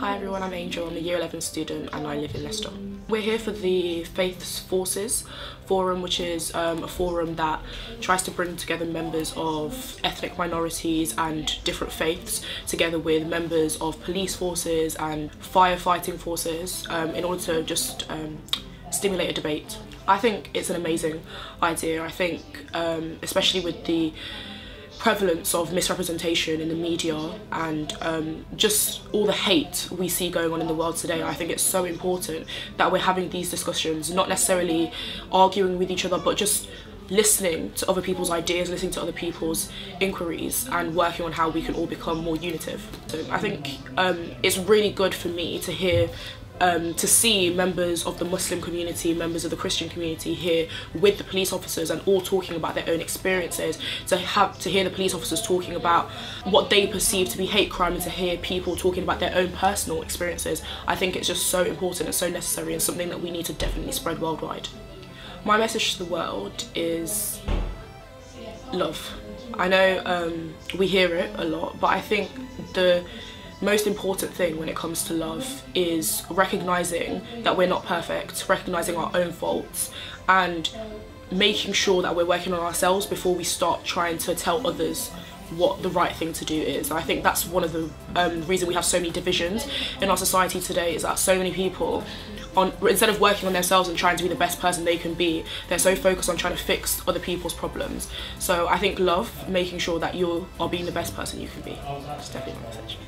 Hi everyone, I'm Angel. I'm a year 11 student and I live in Leicester. We're here for the Faiths Forces Forum, which is um, a forum that tries to bring together members of ethnic minorities and different faiths together with members of police forces and firefighting forces um, in order to just um, stimulate a debate. I think it's an amazing idea. I think, um, especially with the prevalence of misrepresentation in the media and um, just all the hate we see going on in the world today, I think it's so important that we're having these discussions, not necessarily arguing with each other, but just listening to other people's ideas, listening to other people's inquiries and working on how we can all become more unitive. So I think um, it's really good for me to hear um, to see members of the Muslim community, members of the Christian community here with the police officers and all talking about their own experiences, to have to hear the police officers talking about what they perceive to be hate crime and to hear people talking about their own personal experiences, I think it's just so important and so necessary and something that we need to definitely spread worldwide. My message to the world is love. I know um, we hear it a lot, but I think the most important thing when it comes to love is recognizing that we're not perfect, recognizing our own faults, and making sure that we're working on ourselves before we start trying to tell others what the right thing to do is. I think that's one of the um, reason we have so many divisions in our society today is that so many people on instead of working on themselves and trying to be the best person they can be, they're so focused on trying to fix other people's problems. So I think love, making sure that you are being the best person you can be. It's definitely my message.